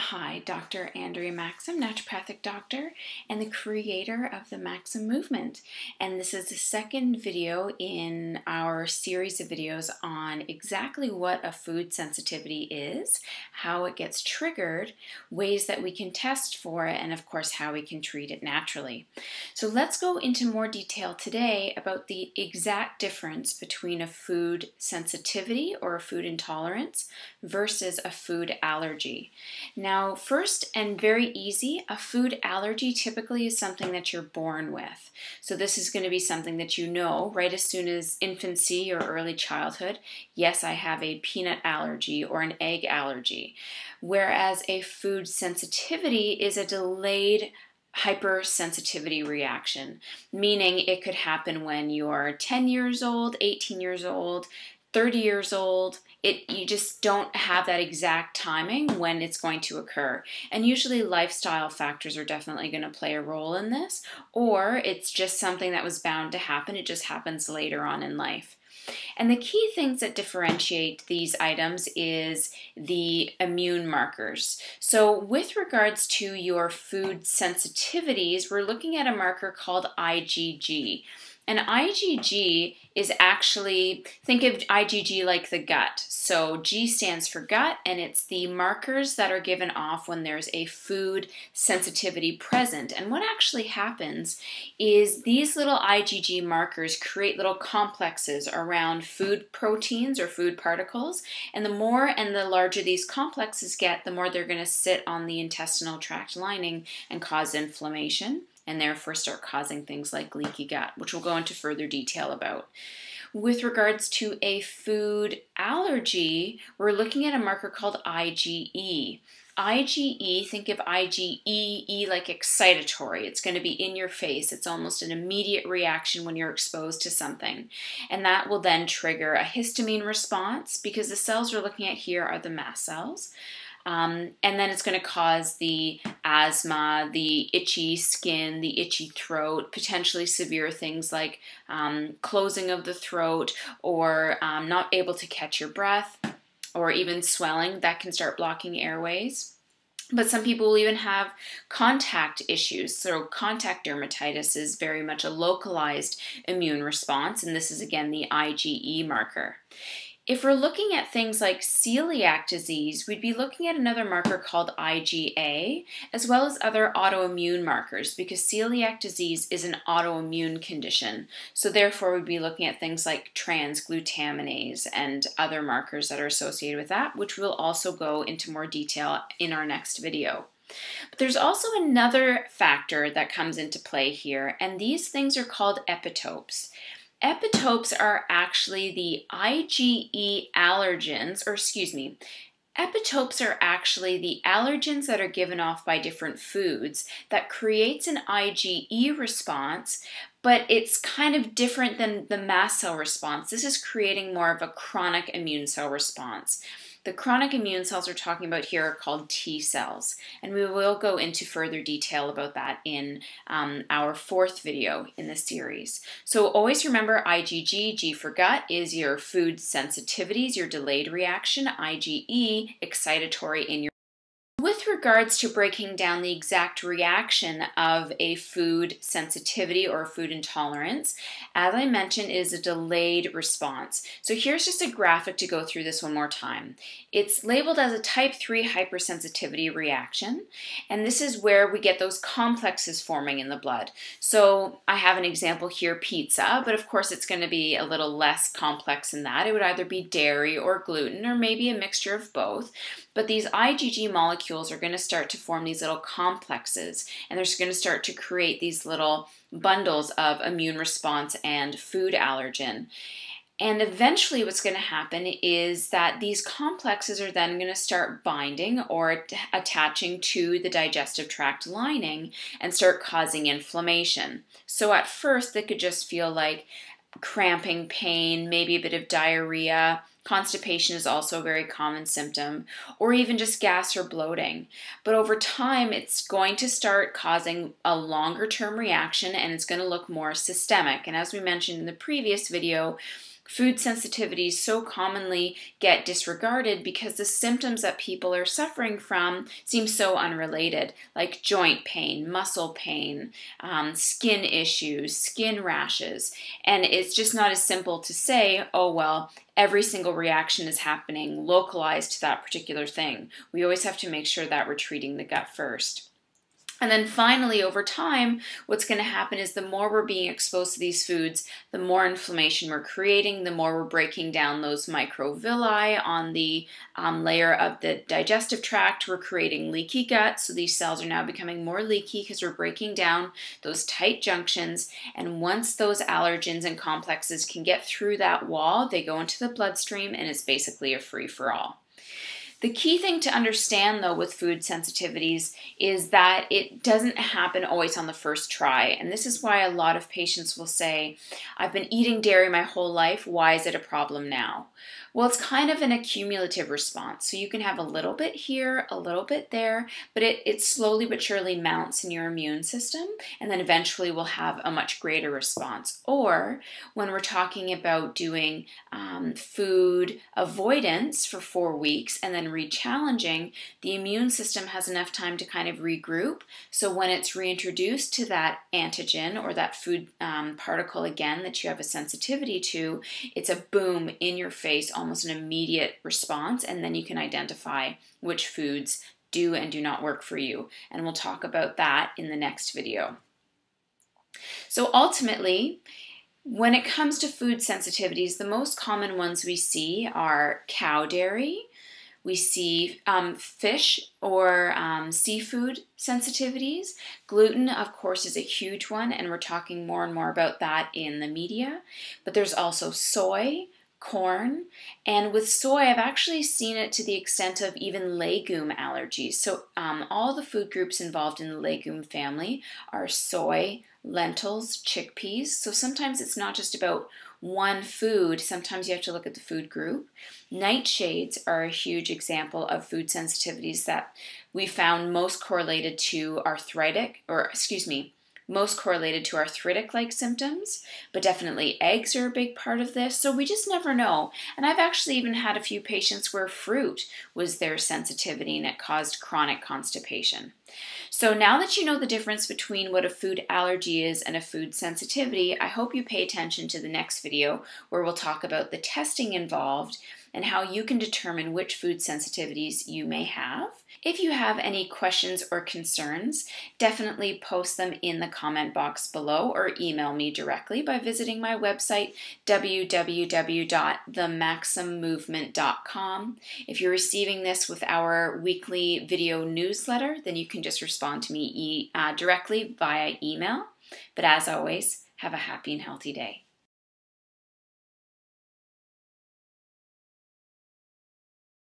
Hi, Dr. Andrea Maxim, naturopathic doctor and the creator of the Maxim movement. And this is the second video in our series of videos on exactly what a food sensitivity is, how it gets triggered, ways that we can test for it, and of course, how we can treat it naturally. So let's go into more detail today about the exact difference between a food sensitivity or a food intolerance versus a food allergy. Now, now, first and very easy, a food allergy typically is something that you're born with. So this is going to be something that you know right as soon as infancy or early childhood. Yes, I have a peanut allergy or an egg allergy. Whereas a food sensitivity is a delayed hypersensitivity reaction, meaning it could happen when you're 10 years old, 18 years old, 30 years old, it you just don't have that exact timing when it's going to occur. And usually lifestyle factors are definitely going to play a role in this, or it's just something that was bound to happen. It just happens later on in life. And the key things that differentiate these items is the immune markers. So with regards to your food sensitivities, we're looking at a marker called IgG. And IgG is actually, think of IgG like the gut. So G stands for gut, and it's the markers that are given off when there's a food sensitivity present. And what actually happens is these little IgG markers create little complexes around food proteins or food particles. And the more and the larger these complexes get, the more they're going to sit on the intestinal tract lining and cause inflammation and therefore start causing things like leaky gut, which we'll go into further detail about. With regards to a food allergy, we're looking at a marker called IgE. IgE, think of IgE, E like excitatory. It's going to be in your face. It's almost an immediate reaction when you're exposed to something. And that will then trigger a histamine response because the cells we're looking at here are the mast cells. Um, and then it's going to cause the asthma, the itchy skin, the itchy throat, potentially severe things like um, closing of the throat or um, not able to catch your breath or even swelling that can start blocking airways. But some people will even have contact issues. So, contact dermatitis is very much a localized immune response, and this is again the IgE marker. If we're looking at things like celiac disease, we'd be looking at another marker called IgA, as well as other autoimmune markers, because celiac disease is an autoimmune condition. So therefore, we'd be looking at things like transglutaminase and other markers that are associated with that, which we'll also go into more detail in our next video. But there's also another factor that comes into play here, and these things are called epitopes. Epitopes are actually the IgE allergens, or excuse me, Epitopes are actually the allergens that are given off by different foods that creates an IgE response, but it's kind of different than the mast cell response. This is creating more of a chronic immune cell response. The chronic immune cells we're talking about here are called T cells, and we will go into further detail about that in um, our fourth video in the series. So always remember IgG, G for gut, is your food sensitivities, your delayed reaction, IgE, excitatory in your regards to breaking down the exact reaction of a food sensitivity or food intolerance, as I mentioned, it is a delayed response. So here's just a graphic to go through this one more time. It's labeled as a type 3 hypersensitivity reaction, and this is where we get those complexes forming in the blood. So I have an example here, pizza, but of course it's going to be a little less complex than that. It would either be dairy or gluten or maybe a mixture of both. But these IgG molecules are going to start to form these little complexes, and they're going to start to create these little bundles of immune response and food allergen. And eventually, what's going to happen is that these complexes are then going to start binding or attaching to the digestive tract lining and start causing inflammation. So, at first, they could just feel like cramping pain, maybe a bit of diarrhea, Constipation is also a very common symptom, or even just gas or bloating. But over time, it's going to start causing a longer term reaction and it's going to look more systemic. And as we mentioned in the previous video, food sensitivities so commonly get disregarded because the symptoms that people are suffering from seem so unrelated, like joint pain, muscle pain, um, skin issues, skin rashes. And it's just not as simple to say, oh, well, every single reaction is happening localized to that particular thing. We always have to make sure that we're treating the gut first. And then finally, over time, what's going to happen is the more we're being exposed to these foods, the more inflammation we're creating, the more we're breaking down those microvilli on the um, layer of the digestive tract. We're creating leaky gut. So these cells are now becoming more leaky because we're breaking down those tight junctions. And once those allergens and complexes can get through that wall, they go into the bloodstream and it's basically a free for all. The key thing to understand though with food sensitivities is that it doesn't happen always on the first try. And this is why a lot of patients will say, I've been eating dairy my whole life, why is it a problem now? Well, it's kind of an accumulative response. So you can have a little bit here, a little bit there, but it, it slowly but surely mounts in your immune system and then eventually will have a much greater response. Or when we're talking about doing um, food avoidance for four weeks and then re-challenging, the immune system has enough time to kind of regroup. So when it's reintroduced to that antigen or that food um, particle again that you have a sensitivity to, it's a boom in your face almost an immediate response, and then you can identify which foods do and do not work for you. And we'll talk about that in the next video. So ultimately, when it comes to food sensitivities, the most common ones we see are cow dairy, we see um, fish or um, seafood sensitivities. Gluten, of course, is a huge one, and we're talking more and more about that in the media. But there's also soy, corn. And with soy, I've actually seen it to the extent of even legume allergies. So, um, all the food groups involved in the legume family are soy, lentils, chickpeas. So, sometimes it's not just about one food, sometimes you have to look at the food group. Nightshades are a huge example of food sensitivities that we found most correlated to arthritic, or excuse me, most correlated to arthritic like symptoms, but definitely eggs are a big part of this. So we just never know. And I've actually even had a few patients where fruit was their sensitivity and it caused chronic constipation. So now that you know the difference between what a food allergy is and a food sensitivity, I hope you pay attention to the next video where we'll talk about the testing involved and how you can determine which food sensitivities you may have. If you have any questions or concerns, definitely post them in the comment box below or email me directly by visiting my website www.themaximmovement.com. If you're receiving this with our weekly video newsletter, then you can just respond to me e- uh, directly via email. But as always, have a happy and healthy day.